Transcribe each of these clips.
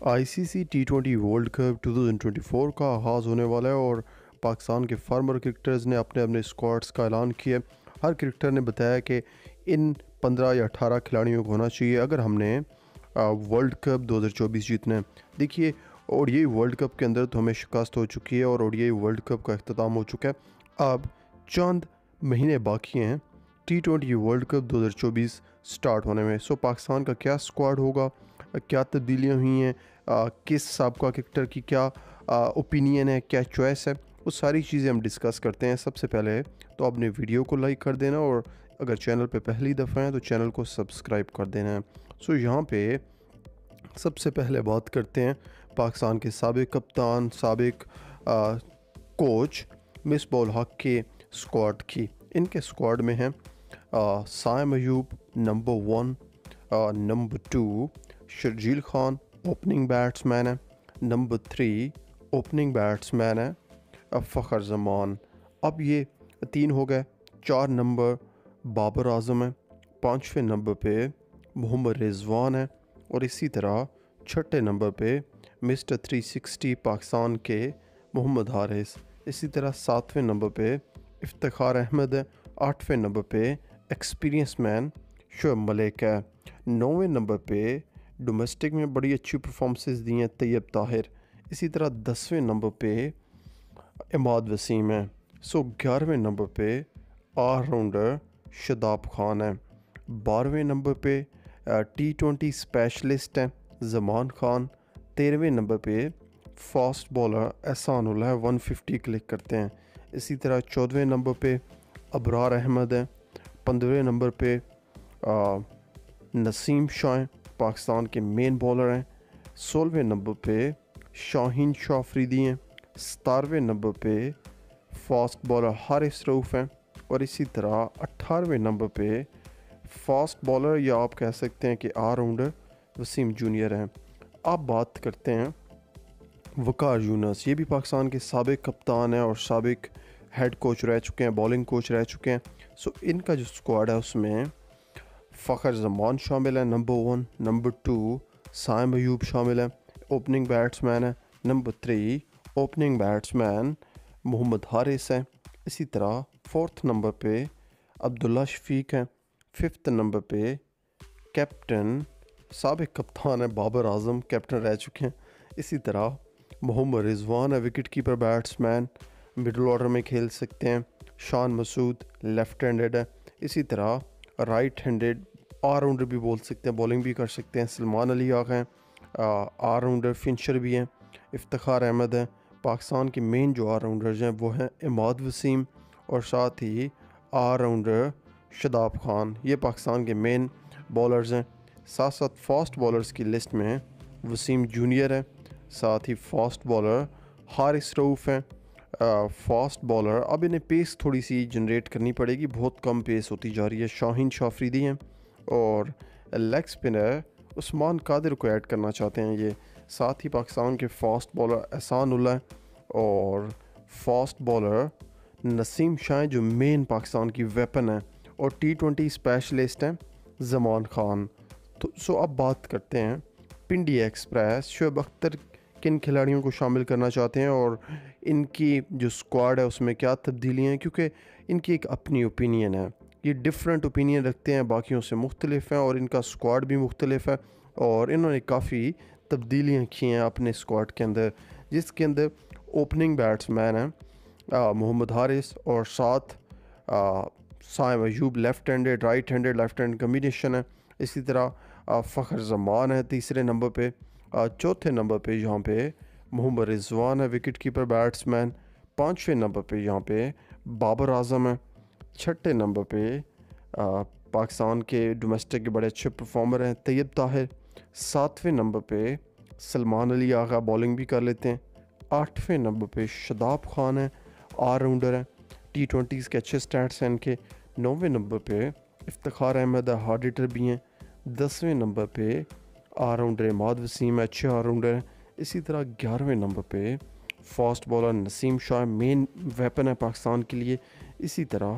I C C T twenty World Cup two thousand twenty four کا آغاز ہونے والا ہے اور پاکستان کے فارمر کرکٹرز نے اپنے اپنے اسکواڈس کا اعلان کیا ہر کرکٹر نے بتایا کہ ان پندرہ یا اٹھارہ کھلاڑیوں کو ہونا چاہیے۔ اگر ہم نے ورلڈ کپ دو ہزار چوبیس جیتنا ہے۔ دیکھیے اور یہ ورلڈ کپ کے اندر تو ہمیں شکست ہو چکی ہے اور یہ ورلڈ کپ کا اختتام ہو چکا ہے۔ اب چاند مہینے باقی ہیں۔ ٹی ٹوینٹی ورلڈ کپ دو ہزار چوبیس سٹارٹ ہونے میں۔ سو پاکستان کا کیا سکواڈ ہوگا؟ کیا تبدیلیاں ہوئی ہیں؟ کس سابقہ کرکٹر کی کیا اوپینین ہے؟ کیا چوائس ہے؟ وہ ساری چیزیں ہم ڈسکس کرتے ہیں۔ سب سے پہلے تو آپ نے ویڈیو کو لائک کر دینا اور اگر چینل پہ پہلی دفعہ ہیں تو چینل کو سبسکرائب کر دینا ہے۔ سو یہاں پہ سب سے پہلے بات کرتے ہیں پاکستان کے سابق کپتان، سابق کوچ مس بول حق کے سکواڈ کی۔ ان کے سکواڈ میں ہیں Saim Ayub number one number two Sharjeel Khan opening batsman ہے، number three opening batsman ہے فخر زمان۔ اب یہ تین ہو گئے، چار نمبر بابر اعظم ہے پانچویں نمبر پہ محمد رضوان ہے اور اسی طرح چھٹے نمبر پہ مسٹر تھری سکسٹی پاکستان کے محمد حارث۔ اسی طرح ساتویں نمبر پہ افتخار احمد ہے آٹھویں نمبر پہ ایکسپیرینس مین شعب ملک ہے نویں نمبر پہ ڈومیسٹک میں بڑی اچھی پرفارمنسز دی ہیں طیب طاہر۔ اسی طرح دسویں نمبر پہ اماد وسیم ہے سو گیارہویں نمبر پہ آل راؤنڈر شداب خان ہے بارہویں نمبر پہ، ٹی ٹوینٹی اسپیشلسٹ ہیں، زمان خان۔ تیرہویں نمبر پہ fast bowler Ihsanullah one fifty click کرتے ہیں۔ اسی طرح چودھویں نمبر پہ ابرار احمد ہیں، پندرہویں نمبر پہ نسیم شاہ پاکستان کے مین بالر ہیں۔ سولہویں نمبر پہ شاہین شاہ فریدی ہیں۔ ستارویں نمبر پہ فاسٹ بالر حارث روف ہیں۔ اور اسی طرح اٹھارہویں نمبر پہ فاسٹ بالر یا آپ کہہ سکتے ہیں کہ آل راؤنڈر وسیم جونیئر ہیں۔ آپ بات کرتے ہیں وقار یونس، یہ بھی پاکستان کے سابق کپتان ہیں اور سابق ہیڈ کوچ رہ چکے ہیں بالنگ کوچ رہ چکے ہیں۔ سو ان کا جو اسکواڈ ہے اس میں فخر زمان شامل ہے number one number two Saim Ayub شامل ہے اوپننگ بیٹس مین ہے number three opening batsman Muhammad Haris ہیں۔ اسی طرح فورتھ نمبر پہ عبداللہ شفیق ہیں۔ ففتھ نمبر پہ کیپٹن سابق کپتان ہے بابر اعظم کیپٹن رہ چکے ہیں۔ اسی طرح محمد رضوان ہے wicket keeper batsman middle order میں کھیل سکتے ہیں. شان مسعود لیفٹ ہینڈڈ ہے. اسی طرح رائٹ ہینڈڈ آل راؤنڈر بھی بول سکتے ہیں بولنگ بھی کر سکتے ہیں. سلمان علی آغا ہیں. آل راؤنڈر فنشر بھی ہیں. افتخار احمد ہیں. پاکستان کے مین جو آل راؤنڈرز ہیں وہ ہیں اماد وسیم اور ساتھ ہی آل راؤنڈر شداب خان. یہ پاکستان کے مین بالرز ہیں. ساتھ ساتھ فاسٹ بالرز کی لسٹ میں وسیم جونیئر ہے. ساتھ ہی فاسٹ بالر، حارث روف ہیں۔ فاسٹ بالر، اب انہیں پیس تھوڑی سی جنریٹ کرنی پڑے گی۔ بہت کم پیس ہوتی جا رہی ہے۔ شاہین شافریدی ہیں۔ اور لیگ اسپنر عثمان قادر کو ایڈ کرنا چاہتے ہیں۔ یہ ساتھ ہی پاکستان کے فاسٹ بالر احسان اللہ اور فاسٹ بالر نسیم شاہ جو مین پاکستان کی ویپن ہے اور ٹی ٹوینٹی اسپیشلسٹ ہیں زمان خان۔ تو، سو اب بات کرتے ہیں۔ پنڈی ایکسپریس، شعیب اختر کن کھلاڑیوں کو شامل کرنا چاہتے ہیں اور ان کی جو اسکواڈ ہے اس میں کیا تبدیلیاں ہیں؟ کیونکہ ان کی ایک اپنی اوپینین ہے۔ یہ ڈفرینٹ اوپینین رکھتے ہیں، باقیوں سے مختلف ہیں اور ان کا اسکواڈ بھی مختلف ہے اور انہوں نے کافی تبدیلیاں کی ہیں اپنے اسکواڈ کے اندر۔ جس کے اندر اوپننگ بیٹس مین ہیں محمد حارث اور ساتھ Saim Ayub left handed right handed left hand combination ہے اسی طرح فخر زمان ہے تیسرے نمبر پہ۔ چوتھے نمبر پہ یہاں پہ محمد رضوان ہے وکٹ کیپر بیٹس مین پانچویں نمبر پہ یہاں پہ بابر اعظم ہے، چھٹے نمبر پہ پاکستان کے ڈومیسٹک کے بڑے اچھے پرفارمر ہیں، طیب طاہر، ساتویں نمبر پہ سلمان علی آغا بالنگ بھی کر لیتے ہیں، آٹھویں نمبر پہ شداب خان ہیں آل راؤنڈر ہیں ٹی ٹوینٹیز کے اچھے سٹیٹس ہیں ان کے، نویں نمبر پہ افتخار احمد ہارڈ ہیٹر بھی ہیں، دسویں نمبر پہ آل راؤنڈر اماد وسیم اچھے آل راؤنڈر ہیں۔ اسی طرح گیارہویں نمبر پہ fast bowler Naseem Shah main weapon ہے پاکستان کے لیے۔ اسی طرح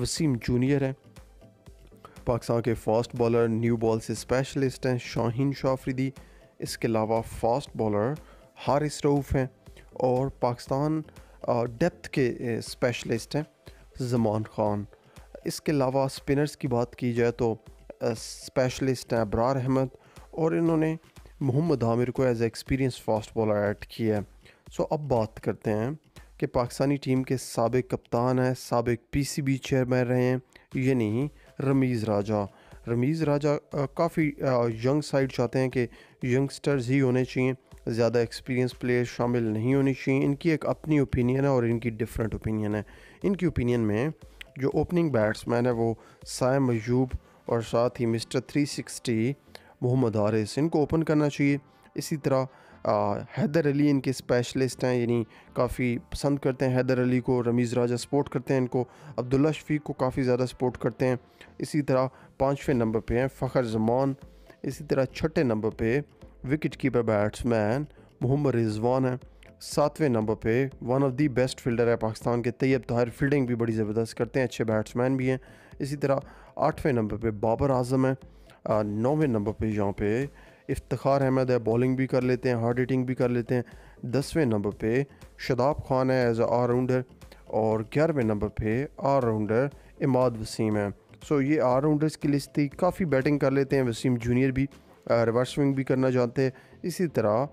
وسیم جونیئر ہے پاکستان کے فاسٹ بالر نیو بال سے اسپیشلسٹ ہیں شاہین شافریدی اس کے علاوہ فاسٹ بالر حارث روف ہیں اور پاکستان ڈیپتھ کے اسپیشلسٹ ہیں زمان خان۔ اس کے علاوہ سپنرز کی بات کی جائے تو اسپیشلسٹ ہیں ابرار احمد۔ اور انہوں نے محمد عامر کو as a experience fast bowler add کیا ہے۔ سو اب بات کرتے ہیں کہ پاکستانی ٹیم کے سابق کپتان ہیں، سابق پی سی بی چیئرمین رہے ہیں یعنی رمیز راجہ۔ رمیز راجہ کافی ینگ سائڈ چاہتے ہیں کہ ینگسٹرز ہی ہونے چاہیے، زیادہ ایکسپیرینس پلیئر شامل نہیں ہونی چاہیے۔ ان کی ایک اپنی اوپینین ہے اور ان کی ڈفرینٹ اوپینین ہے۔ ان کی اوپینین میں جو اوپننگ بیٹس مین ہے وہ سائم ایوب اور ساتھ ہی mister three sixty Muhammad Haris ان کو اوپن کرنا چاہیے۔ اسی طرح حیدر علی ان کے اسپیشلسٹ ہیں یعنی کافی پسند کرتے ہیں حیدر علی کو، رمیز راجہ سپورٹ کرتے ہیں ان کو، عبداللہ شفیق کو کافی زیادہ سپورٹ کرتے ہیں۔ اسی طرح پانچویں نمبر پہ ہیں فخر زمان، اسی طرح چھٹے نمبر پہ wicket keeper batsman Muhammad Rizwan ہیں۔ ساتویں نمبر پہ one of the best fielder ہے پاکستان کے، طیب طاہر فیلڈنگ بھی بڑی زبردست کرتے ہیں، اچھے بیٹس مین بھی ہیں۔ اسی طرح آٹھویں نمبر پہ بابر اعظم ہے نویں نمبر پہ یہاں پہ افتخار احمد ہے بولنگ بھی کر لیتے ہیں ہارڈ ہٹنگ بھی کر لیتے ہیں۔ دسویں نمبر پہ شداب خان ہے ایز اے آل راؤنڈر اور گیارہویں نمبر پہ آل راؤنڈر اماد وسیم ہے۔ سو یہ آل راؤنڈرس کی لسٹ تھی، کافی بیٹنگ کر لیتے ہیں، وسیم جونیئر بھی ریورس سوئنگ بھی کرنا چاہتے ہیں۔ اسی طرح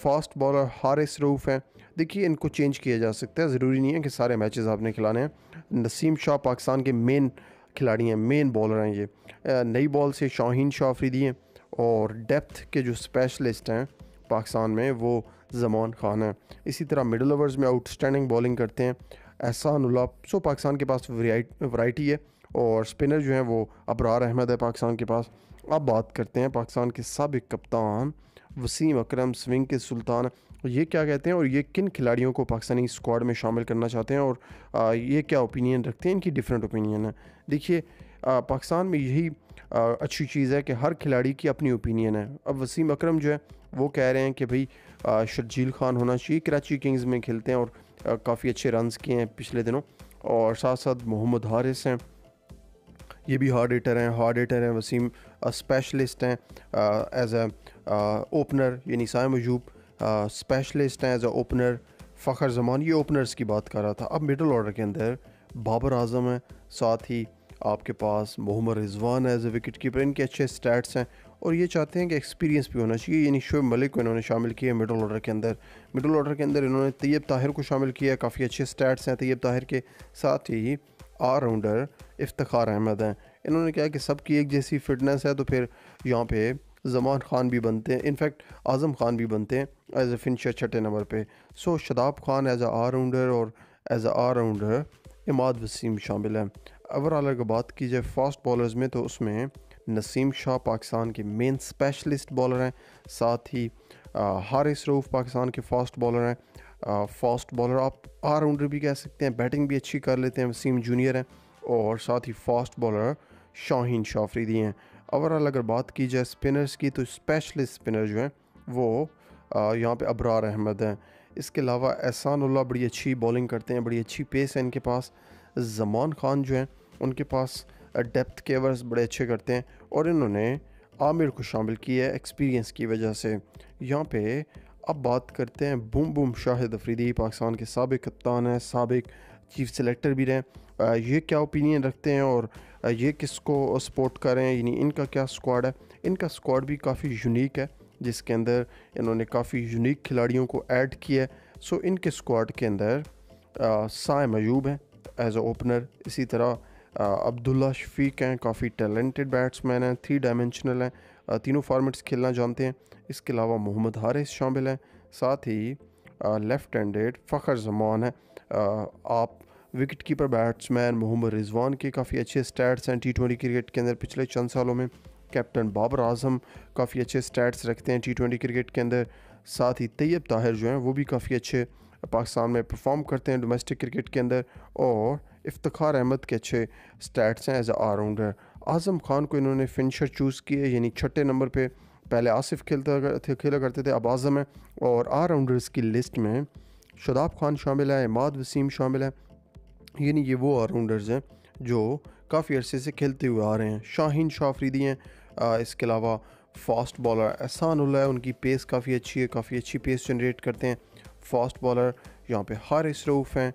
فاسٹ بالر حارث روف ہیں۔ دیکھیے، ان کو چینج کیا جا سکتا ہے، ضروری نہیں ہے کہ سارے میچز آپ نے کھلانے ہیں۔ نسیم شاہ پاکستان کے مین کھلاڑی ہیں مین بالر ہیں یہ۔ نئی بال سے شاہین شاہ آفریدی ہیں اور ڈیپتھ کے جو اسپیشلسٹ ہیں پاکستان میں، وہ زمان خان ہیں۔ اسی طرح مڈل اوورز میں آؤٹ اسٹینڈنگ بالنگ کرتے ہیں۔ احسان اللہ، سو پاکستان کے پاس ورائٹی ہے اور سپنر جو ہیں وہ ابرار احمد ہے پاکستان کے پاس۔ اب بات کرتے ہیں پاکستان کے سابق کپتان وسیم اکرم، سوئنگ کے سلطان یہ کیا کہتے ہیں اور یہ کن کھلاڑیوں کو پاکستانی اسکواڈ میں شامل کرنا چاہتے ہیں اور یہ کیا اوپینین رکھتے ہیں؟ ان کی ڈفرینٹ اوپینین ہے۔ دیکھیے پاکستان میں یہی اچھی چیز ہے کہ ہر کھلاڑی کی اپنی اوپینین ہے۔ اب وسیم اکرم جو ہے، وہ کہہ رہے ہیں کہ بھائی شرجیل خان ہونا چاہیے۔ کراچی کنگز میں کھیلتے ہیں اور کافی اچھے رنز کیے ہیں پچھلے دنوں۔ اور ساتھ ساتھ محمد حارث ہیں۔ یہ بھی ہارڈ ہیٹر ہیں ہارڈ ہیٹر ہیں۔ وسیم اسپیشلسٹ ہیں ایز اے اوپنر یعنی سائم ایوب اسپیشلسٹ ہیں as a opener Fakhar Zaman, یہ اوپنرز کی بات کر رہا تھا۔ اب مڈل آرڈر کے اندر بابر اعظم ہیں، ساتھ ہی آپ کے پاس Muhammad Rizwan as a wicket keeper ان کے اچھے سٹیٹس ہیں اور یہ چاہتے ہیں کہ ایکسپیرینس بھی ہونا چاہیے یعنی شعیب ملک کو انہوں نے شامل کیا ہے مڈل آرڈر کے اندر۔ مڈل آرڈر کے اندر انہوں نے طیب طاہر کو شامل کیا ہے، کافی اچھے سٹیٹس ہیں طیب طاہر کے۔ ساتھ ہی آل راؤنڈر افتخار احمد ہیں۔ انہوں نے کہا کہ سب کی ایک جیسی فٹنس ہے تو پھر یہاں پہ زمان خان بھی بنتے ہیں۔ انفیکٹ اعظم خان بھی بنتے ہیں۔ ایز اے فنشر چھٹے نمبر پہ۔ So Shadab Khan as a all rounder اور as a all rounder Imad Wasim شامل ہیں۔ اوور آل اگر بات کی جائے فاسٹ بالرز میں تو اس میں نسیم شاہ پاکستان کے مین اسپیشلسٹ بالر ہیں۔ ساتھ ہی حارث روف پاکستان کے فاسٹ بالر ہیں۔ فاسٹ بالر آپ آل راؤنڈر بھی کہہ سکتے ہیں۔ بیٹنگ بھی اچھی کر لیتے ہیں۔ وسیم جونیئر ہیں۔ اور ساتھ ہی فاسٹ بالر شاہین شافریدی ہیں۔ اوور آل اگر بات کی جائے اسپنرس کی تو اسپیشلسٹ اسپنر جو ہیں وہ یہاں پہ ابرار احمد ہیں۔ اس کے علاوہ احسان اللہ بڑی اچھی بولنگ کرتے ہیں، بڑی اچھی پیس ہے ان کے پاس۔ زمان خان جو ہیں، ان کے پاس ڈیپتھ کیورز بڑے اچھے کرتے ہیں۔ اور انہوں نے عامر کو شامل کیا ہے ایکسپیرینس کی وجہ سے۔ یہاں پہ اب بات کرتے ہیں بوم بوم شاہد افریدی، پاکستان کے سابق کپتان ہیں، سابق چیف سلیکٹر بھی رہیں یہ کیا اوپینین رکھتے ہیں اور یہ کس کو سپورٹ کریں یعنی ان کا کیا سکواڈ ہے؟ ان کا سکواڈ بھی کافی یونیک ہے، جس کے اندر انہوں نے کافی یونیک کھلاڑیوں کو ایڈ کیا ہے۔ سو ان کے سکواڈ کے اندر سائم ایوب ہیں ایز اے اوپنر اسی طرح عبداللہ شفیق ہیں، کافی ٹیلنٹڈ بیٹس مین ہیں تھری ڈائمنشنل ہیں تینوں فارمیٹس کھیلنا جانتے ہیں۔ اس کے علاوہ محمد حارث شامل ہیں، ساتھ ہی لیفٹ ہینڈیڈ فخر زمان ہے آپ wicket keeper batsman Muhammad Rizwan کے کافی اچھے سٹیٹس ہیں۔ ٹی ٹوینٹی کرکٹ کے اندر پچھلے چند سالوں میں کیپٹن بابر اعظم کافی اچھے سٹیٹس رکھتے ہیں۔ ٹی ٹوینٹی کرکٹ کے اندر ساتھ ہی طیب طاہر جو ہیں وہ بھی کافی اچھے پاکستان میں پرفارم کرتے ہیں۔ ڈومیسٹک کرکٹ کے اندر اور افتخار احمد کے اچھے سٹیٹس ہیں۔ As a all rounder Azam Khan کو انہوں نے فنشر چوز کیے یعنی چھٹے نمبر پہ پہلے آصف کھیلتا تھے کھیلا کرتے تھے، اب اعظم ہیں۔ اور آل راؤنڈرس کی لسٹ میں شداب خان شامل ہے اماد وسیم شامل ہے یعنی یہ وہ آل راؤنڈرز ہیں جو کافی عرصے سے کھیلتے ہوئے آ رہے ہیں۔ شاہین شاہ فریدی ہیں۔ اس کے علاوہ فاسٹ بالر احسان اللہ ہے۔ ان کی پیس کافی اچھی ہے، کافی اچھی پیس جنریٹ کرتے ہیں۔ فاسٹ بالر یہاں پہ حارث روف ہیں۔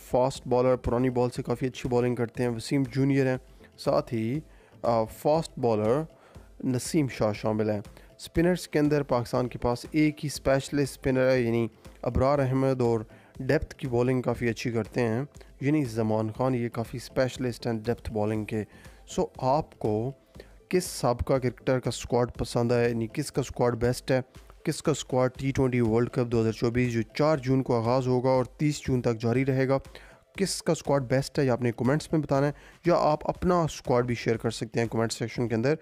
فاسٹ بالر پرانی بال سے کافی اچھی بالنگ کرتے ہیں۔ وسیم جونیئر ہیں۔ ساتھ ہی فاسٹ بالر نسیم شاہ شامل ہیں۔ سپنرز کے اندر پاکستان کے پاس ایک ہی اسپیشلسٹ سپنر ہے یعنی ابرار احمد اور ڈیپتھ کی بالنگ کافی اچھی کرتے ہیں یعنی زمان خان یہ کافی اسپیشلسٹ ہیں ڈیپتھ بالنگ کے۔ سو آپ کو کس سابقہ کرکٹر کا سکواڈ پسند ہے؟ یعنی کس کا سکواڈ بیسٹ ہے؟ کس کا squad T twenty World Cup دو ہزار چوبیس جو چار جون کو آغاز ہوگا اور تیس جون تک جاری رہے گا، کس کا سکواڈ بیسٹ ہے؟ یا اپنے کومنٹس میں بتانا ہے، یا آپ اپنا سکواڈ بھی شیئر کر سکتے ہیں کومنٹ سیکشن کے اندر۔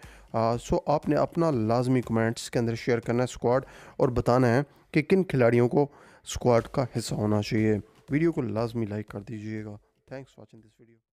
سو آپ نے اپنا لازمی کومنٹس کے اندر شیئر کرنا ہے سکواڈ اور بتانا ہے کہ کن کھلاڑیوں کو اسکواڈ کا حصہ ہونا چاہیے۔ ویڈیو کو لازمی لائک کر دیجیے گا۔ Thanks watching this video